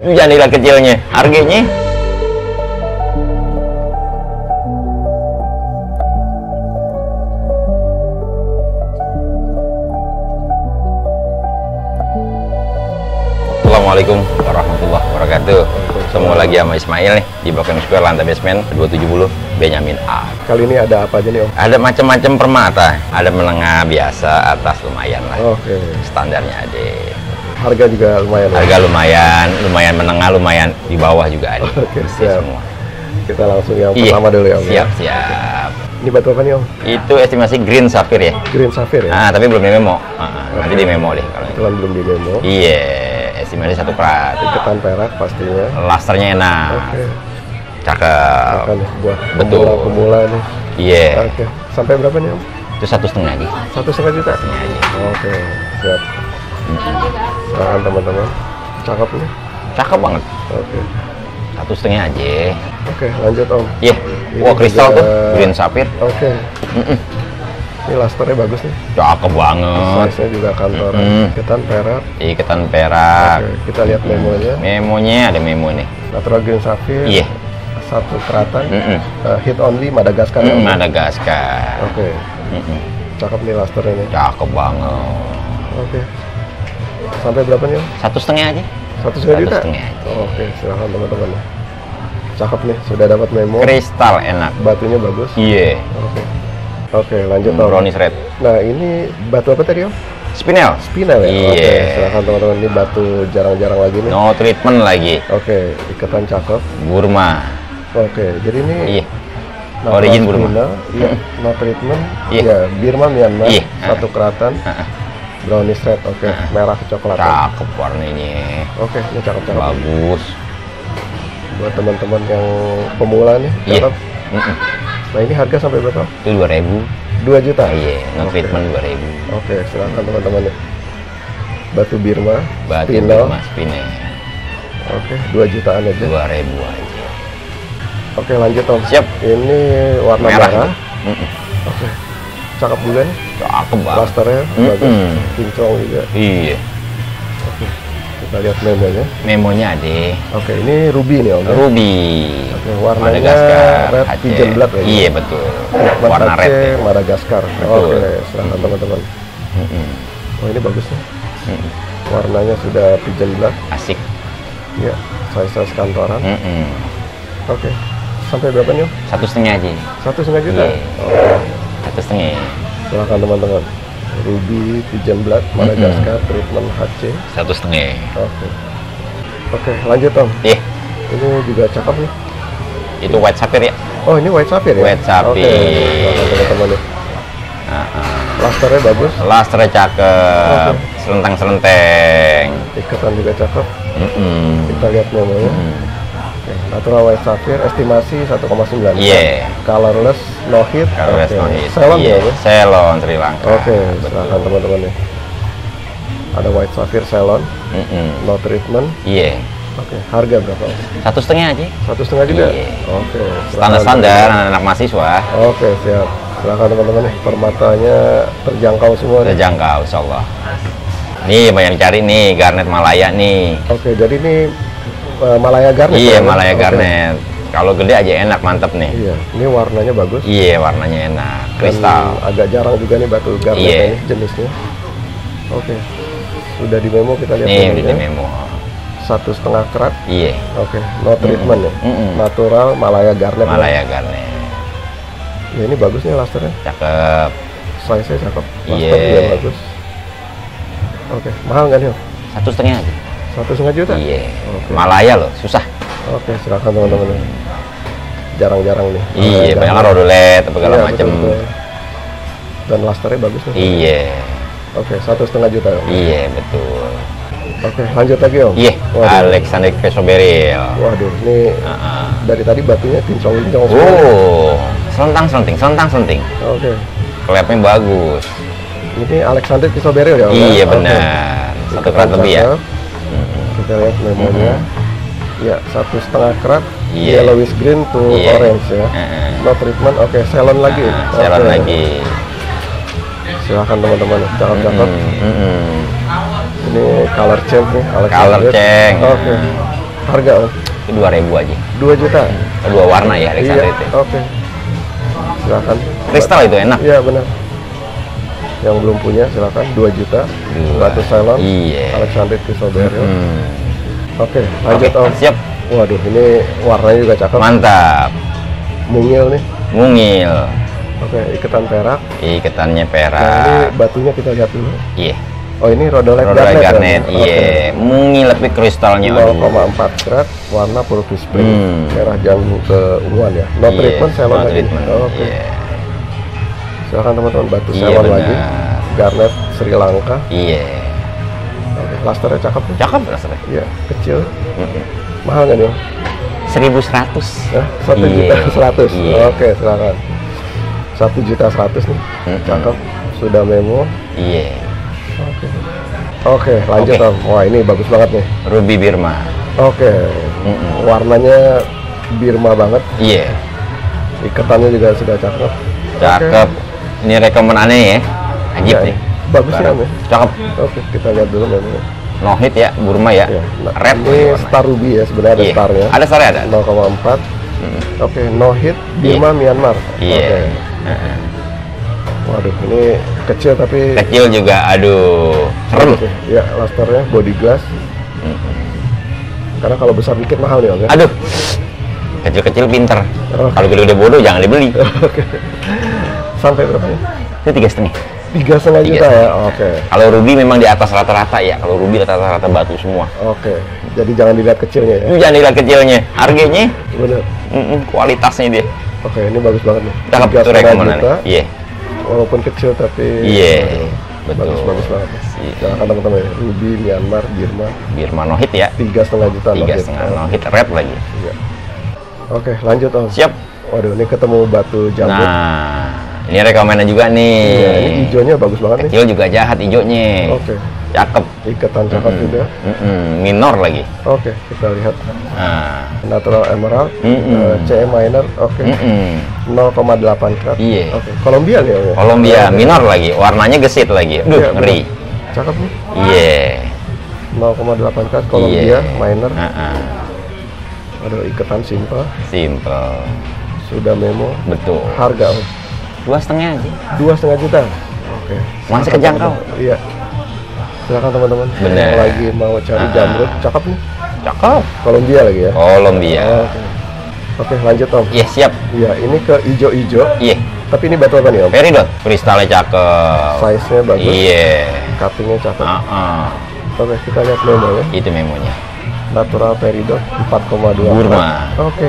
Jandila kecilnya, harganya? Assalamualaikum warahmatullahi wabarakatuh. Semua lagi sama Ismail nih Di Blok M Square lantai basement 270 Benyamin A. Kali ini ada apa aja nih Om? Ada macam-macam permata. Ada menengah biasa, atas lumayan lah. Oke, Standarnya ada harga juga lumayan. ya? Harga lumayan, lumayan menengah, lumayan di bawah juga ada Oke, siap. semua Kita langsung yang Iya, pertama dulu ya Om. ya? Siap, siap Ini batu apa nih Om? Itu estimasi green sapphire ya Green Sapphire ya? Ah, tapi belum di memo. Ah, nanti di memo deh kalau itu. Kebetulan belum di demo. Iya, estimasi satu prat. Iketan perak pastinya. Lasternya enak. Oke, Cakep. akan buat Betul. pemula-pemula nih. Iya. Oke, sampai berapa nih Om? Itu satu setengah aja. Satu setengah juta? Setengah aja. Oke, siap. Silakan teman-teman. Cakep nih. Cakep banget. Oke, Satu setengah aja. oke lanjut Om. Iya. Ini Wah, kristal juga- tuh. Green sapphire. Oke, Mm-mm. ini lasternya bagus nih. Cakep banget. Size-nya juga kantoran. Mm-mm. Iketan perak. Iketan perak. Oke, kita lihat memonya. Memonya ada memo nih. Natural Green Sapphire. Iya. Satu keratan. Mm-mm. Uh, hit only Madagaskar. Mm? Madagaskar. Oke, Mm-mm. cakep nih lasternya nih. Cakep banget. Oke. Sampai berapa nih? Satu setengah aja. Satu setengah juta? setengah aja. Oke, silahkan teman-teman. Cakep nih, sudah dapat memo. Kristal enak. Batunya bagus. Iya. Oke. Oke, lanjut Om. Brownies red. Nah, ini batu apa tadi Om? Spinel. Spinel ya? Oke, Iya. silahkan teman-teman. Ini batu jarang-jarang lagi nih. No treatment lagi. Oke, ikatan cakep. Burma. Oke, jadi ini Iya. Natural Origin Burma. Iya, no treatment. Iya. Iya, Birma Myanmar. Iya. Satu keratan. Brownies red, oke. Merah kecoklatan. Cakep warnanya. Oke, ini cakep-cakep. Bagus. Buat teman-teman yang pemula nih, Iya. cakep. Mm-mm. Nah, ini harga sampai berapa? Itu 2000. 2 juta? Iya, no Oke. treatment 2000. Oke, silakan teman-teman nih. Batu Birma, Batu spinel. Burma spinel. Oke, 2 jutaan aja. 2000 aja. Oke, lanjut Om. Siap. Ini warna Merah. merah. Mm-mm. Oke. Cakep juga nih. Cakep banget. Plasternya Mm-mm. bagus. Kinclong juga. Iya. Kita lihat memonya. Memonya ada. Oke, ini ruby nih Om. ya? Ruby. Oke, warnanya Madagaskar. red Aceh. pigeon blood lagi. Iya, betul. Treatment Warna red. Aceh, ya. Madagaskar. Betul. Oke, silakan teman-teman. Mm-mm. Oh, ini bagus nih. Mm-mm. Warnanya sudah pigeon blood. Asik. Iya, size-size kantoran. Mm-mm. Oke. Sampai berapa nih Om? Satu setengah aja. Satu setengah juta? Iya. Oke. Satu setengah. Silakan teman-teman. Ruby, pigeon blood, Madagaskar, treatment HC. Satu setengah. Oke. Oke, lanjut Om. Iya. Ini juga cakep nih. Itu white sapphire ya. Oh, ini white sapphire ya? White sapphire. Oke, silakan teman-teman nih. Uh-uh. Plasternya bagus, Lasternya cakep, Oke. selentang-selenteng. ikatan juga cakep. Mm-mm. Kita lihat memonya. Mm. Oke, natural white sapphire, estimasi 1,9. Iya. Colorless, no hit. Oke. rest no hit. Salon Iya, ya? Bos? Ceylon Sri Lanka. Oke, Betul. silakan teman-teman nih. Ada white sapphire salon, Mm-mm. no treatment. Iya. Oke, harga berapa? Satu setengah aja. Satu setengah juga? Iya. Oke. silakan Standar-standar anak-anak mahasiswa. Oke, siap. Silakan teman-teman nih, permatanya terjangkau semua. Terjangkau, insya Allah. Nih banyak cari nih garnet Malaya nih. Oke, jadi ini uh, Malaya Garnet. Iya ya? Malaya Oke. garnet. Kalau gede aja enak mantep nih. Iya, ini warnanya bagus. Iya warnanya enak. Dan Kristal. agak jarang juga nih batu garnet Iya. ini jenisnya. Oke, sudah di memo kita lihat Nih memonya. di memo. Satu setengah kerat. Iya. Oke, no treatment ya. Mm-mm. Natural Malaya Garnet. ya. Malaya garnet. Ya, ini bagus nih lasternya. Cakep. Size-nya cakep. Iya. juga bagus. Oke, mahal nggak nih? Satu setengah aja. Satu setengah juta? Iya. Oke. Malaya loh, susah. Oke, silakan teman-teman. Jarang-jarang nih. Iya, banyak kan rodolet segala Iya, betul. Dan lasternya bagus nih. Iya. Oke, satu setengah juta. Om. Iya betul. Oke, lanjut lagi om. Iya. Waduh. Alexander Kesoberil. Waduh, ini Heeh. dari tadi batunya kinclong-kinclong semua. Oh, selentang selenting, selentang selenting. Oke, Klepnya bagus. ini Alexander Kisoberil ya? Om, ya? Iya benar. Satu Ikatan kerat lebih ya. Kita lihat memonya. Ya, satu setengah kerat. Iya. Yellowish green to Iya. orange ya. Heeh. No treatment. Oke, salon lagi. Nah, Salon Oke. lagi. Silahkan teman-teman. Cakep-cakep. Mm, mm, mm. Ini color change nih. Alexander. Color change. Oke. Harga om? Itu 2000 aja. 2 juta. Dua warna ya Alexander Iya. itu. Oke. Silakan. Kristal itu enak. Iya benar. Yang belum punya silakan 2 juta. Batu Ceylon. Iya. Alexander Barrier. Hmm. Oke, lanjut Oke, om. siap. Waduh, ini warnanya juga cakep. Mantap. Mungil nih. Mungil. Oke, iketan perak. Iketannya Nah, ini perak. batunya kita lihat dulu. Iya. Oh, ini rhodolite Rhodolite garnet. garnet. ya? Iya. Mungil tapi kristalnya aduh. 0,4 karat, warna purple spring, Hmm. merah jambu keunguan ya. No Iya, treatment, salon no lagi. Oke. Iya. Silakan teman-teman batu Iya, lagi. Garnet Sri Lanka. Iya. Oke, Plasternya cakep nih. Cakep rasanya. Iya, kecil. Mm-mm. Mahal nggak nih? 1100. Ya, satu Iya. juta seratus. Iya. Oke, silakan. Satu juta seratus nih. Mm-mm. Cakep. Sudah memo. Iya. Oke. Oke, lanjut Oke. Om. Wah, ini bagus banget nih. Ruby Birma. Oke. Mm-mm. Warnanya Birma banget. Iya. Iketannya juga sudah cakep. Cakep. Ini rekomenannya ya. Ajib Ya, nih. bagus ya, Barang. Ya? Cakep. Oke, kita lihat dulu memang. No hit ya, Burma ya. Ya, nah, Red ini. Star Ruby ya sebenarnya ada Iya. starnya. Ada starnya ada. 0,4. Mm. Oke, no hit Birma Myanmar. Iya. Oke. Heeh. Waduh, ini kecil tapi Kecil juga, aduh. Serem. Oke, Ya, lasternya body glass. Karena kalau besar dikit mahal nih, Om ya. Aduh. Kecil-kecil pinter. Oke. Kalau gede-gede bodoh jangan dibeli. Oke. Sampai berapa ya? Itu tiga setengah. Tiga setengah juta ya. setengah. Oke. Kalau ruby memang di atas rata-rata ya. Kalau ruby rata-rata batu semua. Oke. Jadi jangan dilihat kecilnya ya. Jangan dilihat kecilnya. Harganya, Benar. mm-mm, kualitasnya dia. Oke, ini bagus banget nih. Cakep rekomendannya. juta, Iya. Walaupun kecil tapi Iya. Bagus, Betul. bagus banget. Iya. Silakan teman-teman ya. Ruby, Myanmar, Birma, Birma no hit ya. tiga setengah juta. Tiga no hit. setengah no hit red lagi. Iya. Oke, lanjut Om. Siap. Waduh, ini ketemu batu jambu. Nah, ini rekomendan juga nih. Iya, ini hijaunya bagus banget nih. Kecil juga jahat hijaunya. Oke, Cakep. iketan cakep Mm-mm. juga. Mm-mm, Minor lagi. Oke, kita lihat Nah. natural emerald, Mm-mm. eh, CE minor, oke, Mm-mm. 0,8 karat. Iya. Oke, Columbia nih Om ya. Columbia Oke. minor lagi, warnanya gesit lagi. Duh, Iya, ngeri. benar. Cakep nih. Iya. 0,8 karat Columbia Iya. minor. Ah-ah. Ada iketan simple, Simple. sudah memo. Betul. Harga. Dua setengah aja. dua setengah juta. Oke. Masih kejangkau. Iya. Silakan teman-teman. Yang lagi mau cari Ah. jamrut, cakep nih. Cakep. Columbia lagi ya. Columbia. Oke. Oke, lanjut Om. Iya, siap. Iya, ini ke ijo-ijo. Iya. Tapi ini batu apa nih Om? Peridot. Kristalnya cakep. Size-nya bagus. Iya. Cutting-nya cakep. Ah-ah. Oke, kita lihat memo ya. Itu memonya. Natural peridot 4,2. Burma. Oke.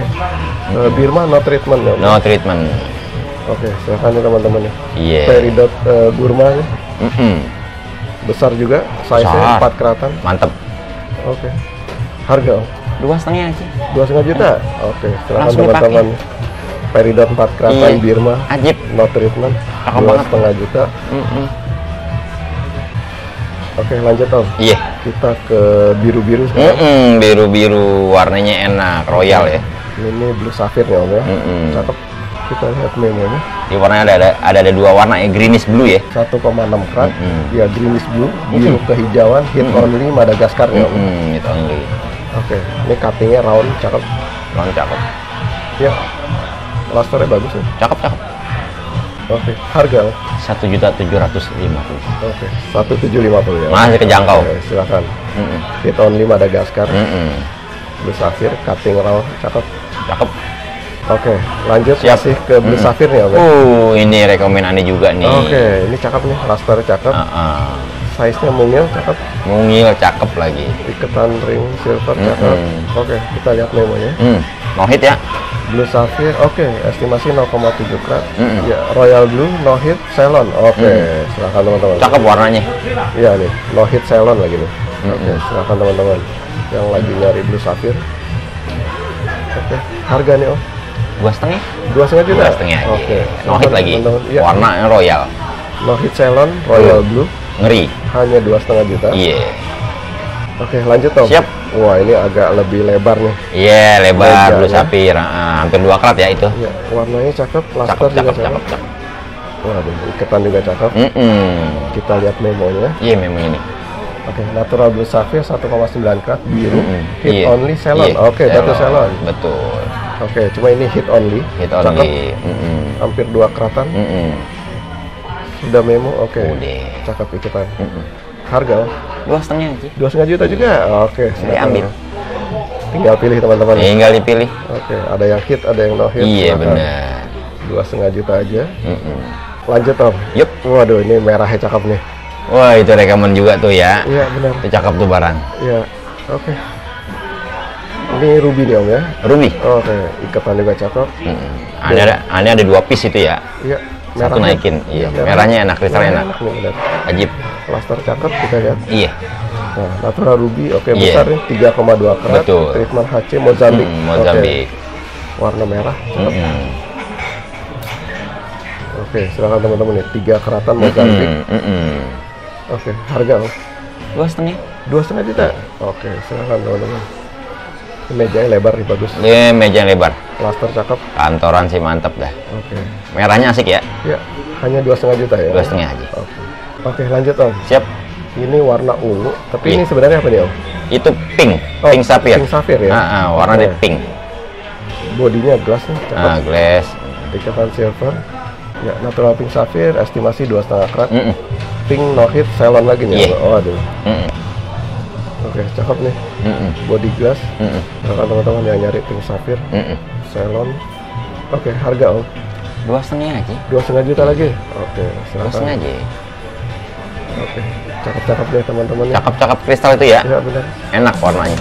Eh, Birma no treatment ya. No treatment. Oke, silakan ya teman-teman ya. Iya. Peridot eh, Burma ya. Mm-mm. besar juga, size-nya Besar. 4 keratan. Mantep. Oke. Harga Om? Dua setengah aja. dua setengah juta. Oke, silakan Langsung teman-teman. Peridot 4 keratan Iya. Birma, Ajib. no treatment, Cakep dua setengah juta. Mm-mm. Oke, lanjut Om. Iya. Kita ke biru-biru sekarang. Mm-mm, biru-biru warnanya enak, royal ya. Ini blue sapphire ya Om ya. Mm-mm. Cakep. Kita lihat memonya. Di warnanya ada, ada ada ada dua warna ya, greenish blue ya. 1,6 karat. Mm-mm. Ya, greenish blue, biru kehijauan, hit only Madagaskar ya Om. Mm-mm, itu only. Oke, ini cuttingnya round, cakep. Bang cakep. Ya, lusternya bagus ya. Cakep cakep. Oke, harga. Satu juta tujuh ratus lima puluh. Oke, 1750 ya. Om. Masih kejangkau. Oke, silakan. Mm-mm. Hit only Madagaskar, Mm-mm. blue sapphire, cutting round, cakep. Cakep. Oke, lanjut Siap. masih ke blue Mm-mm. sapphire ya ya? Uh, ini rekomendannya juga nih. Oke, ini cakep nih, luster cakep. Uh-uh. Size-nya mungil, cakep. Mungil cakep lagi. Iketan ring silver, cakep. Mm-mm. Oke, kita lihat memonya. Hmm, no hit ya. Blue Sapphire, oke, estimasi 0,7 karat. Mm-mm. Ya, Royal Blue, no hit, Ceylon. Oke, Mm. silakan teman-teman. Cakep warnanya. Iya nih, no hit Ceylon lagi nih. Oke, Mm-mm. silakan teman-teman yang lagi nyari Blue Sapphire. Oke, harga nih om, Dua setengah. dua setengah juta. Dua setengah. aja. Oke, No hit lagi. Iya, Warnanya royal. no hit Ceylon, Royal Mm. Blue, Ngeri. hanya dua setengah juta. Iya. Oke, lanjut om. Siap. Wah, ini agak lebih lebar nih. Iya, lebar Lebar, blue ya. sapphire. Ah, hampir dua karat ya itu. Ya, warnanya cakep, Cakep, juga cakep, cakep. cakep. Waduh, iketan juga cakep. Mm-mm. Kita lihat memonya. Iya, memang ini. Oke, natural blue sapphire 1,9 karat biru, Mm-mm. hit Iya. only salon. Iya, Oke, batu salon. Betul. Oke, cuma ini hit only. Hit Cakep. only. Mm-mm. Hampir dua keratan. Mm-mm. Sudah memo. Oke. Udah. Cakep ikutan. Mm-mm. Harga Dua setengah aja. dua setengah juta juga. Oke, silakan. ambil. Tinggal pilih teman-teman. Tinggal dipilih. Oke, ada yang hit, ada yang no hit. Iya benar. Dua setengah juta aja. Mm-mm. Lanjut om. Yup. Waduh, ini merahnya cakep nih. Wah itu rekaman juga tuh ya. Iya benar. Itu cakep tuh barang. Iya. Oke. Ini ruby nih om ya. Ruby. Oke, ikatan juga cakep. Mm-mm. Ada, ada, ini ada dua piece itu ya. Iya. Satu naikin. Iya. Merahnya enak, kristalnya enak. nih, benar. Ajib. Plaster cakep kita lihat. Iya. Nah, natural ruby, oke Iya. besar nih, 3,2 karat. Betul. Treatment HC Mozambik. Mm, Mozambik. Oke, Warna merah. cakep. Mm-mm. Oke, silakan teman-teman nih, tiga keratan Mozambik. Mm-mm. Mm-mm. Oke, harga om. Dua setengah. Dua setengah juta. Oke, silakan teman-teman. Ini mejanya lebar nih bagus. Ini meja yang lebar. Plaster cakep. Kantoran sih mantep dah. Oke. Merahnya asik ya. Ya, hanya dua setengah juta ya. Dua setengah aja. Oke. Oke, lanjut om. Siap. Ini warna ungu, tapi Iya. ini sebenarnya apa nih om? Itu pink. Oh, pink sapphire. pink sapphire ya? Ah, ah, warna dia pink. Bodinya glass nih, cakep. Ah, glass. Ikatan silver. Ya, natural pink sapphire, estimasi dua setengah karat. Mm-mm. Pink no hit, salon lagi nih. Iya. Oh, aduh. Mm-mm. Oke, cakep nih. Mm-mm. Body glass. Mm-mm. Silakan teman-teman yang nyari pink sapphire, Mm-mm. salon. Oke, harga om. Dua setengah aja. Dua setengah juta lagi. Oke, Dua silakan. setengah aja. Oke, cakep-cakep deh teman-teman. ya. Cakep-cakep kristal itu ya. Ya benar. Enak warnanya.